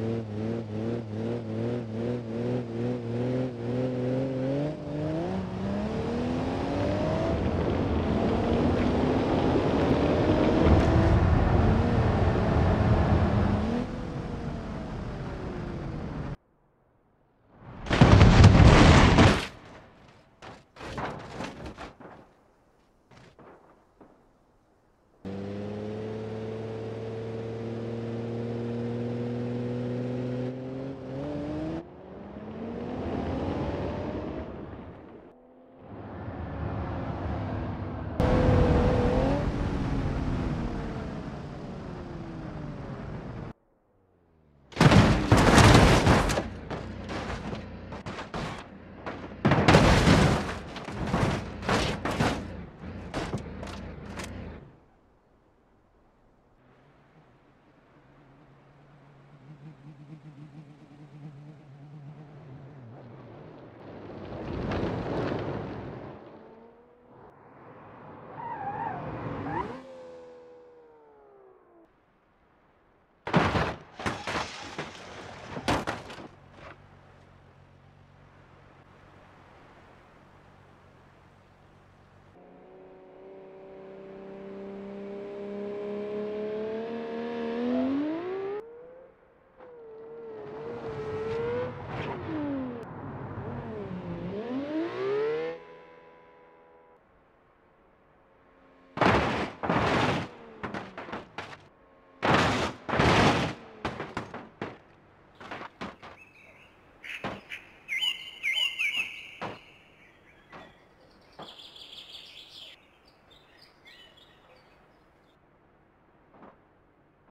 Mm-hmm.